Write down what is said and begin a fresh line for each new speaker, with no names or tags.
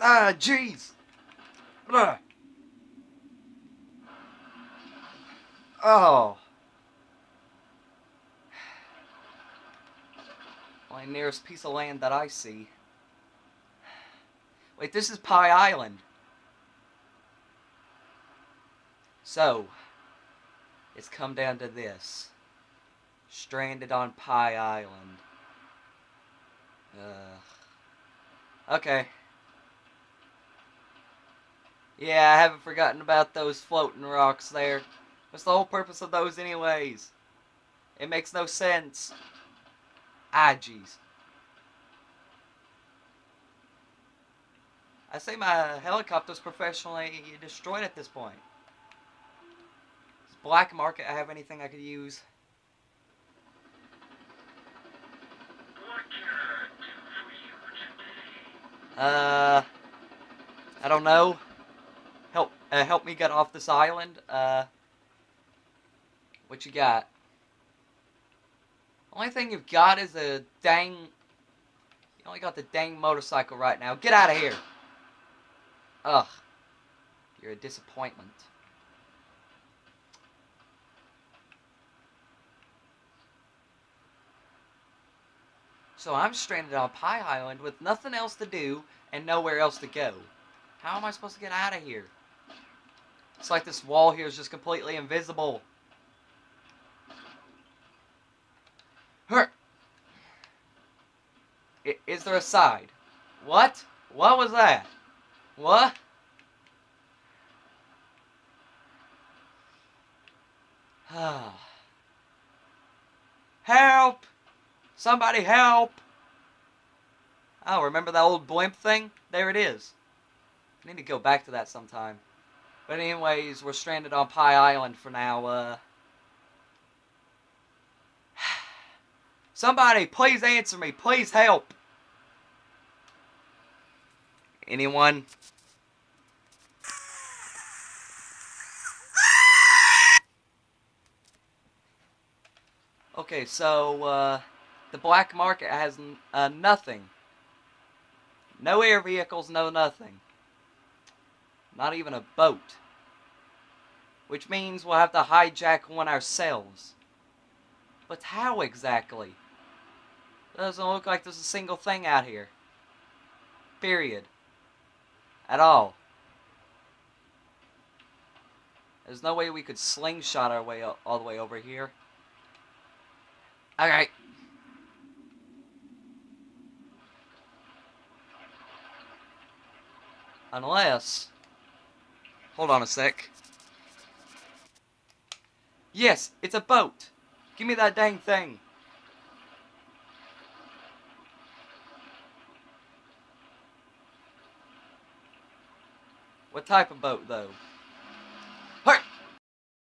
Ah, jeez. Oh. My nearest piece of land that I see. Wait, this is Pie Island. So, it's come down to this. Stranded on Pie Island. Ugh. Okay. Yeah, I haven't forgotten about those floating rocks there. What's the whole purpose of those anyways? It makes no sense. Ah, jeez. I say my helicopter's professionally destroyed at this point. Black Market I have anything I could use? Uh, I don't know. Help, uh, help me get off this island. Uh, what you got? Only thing you've got is a dang. You only got the dang motorcycle right now. Get out of here. Ugh. You're a disappointment. So I'm stranded on Pie Island with nothing else to do and nowhere else to go. How am I supposed to get out of here? It's like this wall here is just completely invisible. Her. Is there a side? What? What was that? What? help! Somebody help! Oh, remember that old blimp thing? There it is. I need to go back to that sometime. But anyways, we're stranded on Pie Island for now. Uh, somebody, please answer me. Please help. Anyone? Okay, so uh, the black market has uh, nothing. No air vehicles, no nothing. Not even a boat. Which means we'll have to hijack one ourselves. But how exactly? Doesn't look like there's a single thing out here. Period. At all. There's no way we could slingshot our way all the way over here. Alright. Unless... Hold on a sec. Yes, it's a boat. Give me that dang thing. What type of boat, though?